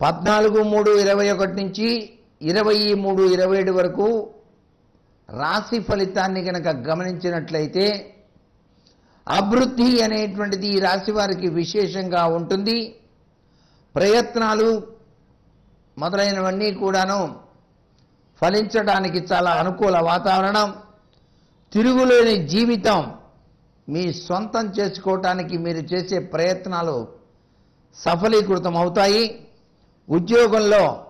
పద్నాలుగు మూడు ఇరవై ఒకటి నుంచి ఇరవై మూడు ఇరవై ఏడు వరకు రాశి ఫలితాన్ని కనుక గమనించినట్లయితే అభివృద్ధి అనేటువంటిది ఈ రాశి వారికి విశేషంగా ఉంటుంది. ప్రయత్నాలు మొదలైనవన్నీ కూడాను ఫలించడానికి చాలా అనుకూల వాతావరణం. తిరుగులేని జీవితం మీ సొంతం చేసుకోవటానికి మీరు చేసే ప్రయత్నాలు సఫలీకృతం అవుతాయి ఉద్యోగంలో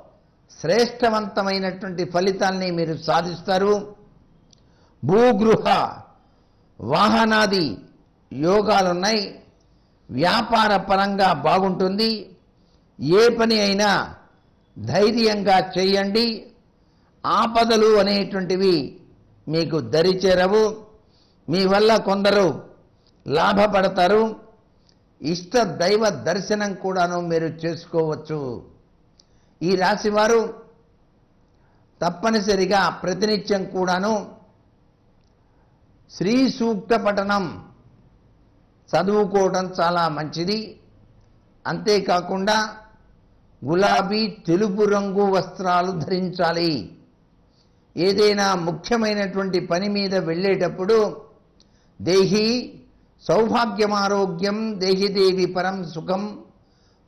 శ్రేష్టవంతమైనటువంటి ఫలితాల్ని మీరు సాధిస్తారు. భూగృహ వాహనాది యోగాలున్నాయి. వ్యాపార పరంగా బాగుంటుంది. ఏ పని అయినా ధైర్యంగా చేయండి. ఆపదలు అనేటువంటివి మీకు దరిచేరవు. మీ వల్ల కొందరు లాభపడతారు. ఇష్ట దైవ దర్శనం కూడాను మీరు చేసుకోవచ్చు. ఈ రాశివారు తప్పనిసరిగా ప్రతినిత్యం కూడాను శ్రీ సూక్త పఠనం చదువుకోవడం చాలా మంచిది. అంతేకాకుండా గులాబీ తెలుపు రంగు వస్త్రాలు ధరించాలి. ఏదైనా ముఖ్యమైనటువంటి పని మీద వెళ్ళేటప్పుడు దేహి సౌభాగ్యమారోగ్యం దేహిదేవి పరం సుఖం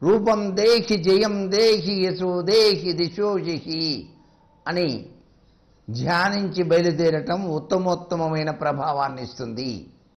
రూపం దేహి జయం దేహి యశో దేహి దిశోజి అని ధ్యానించి బయలుదేరటం ఉత్తమోత్తమమైన ప్రభావాన్ని ఇస్తుంది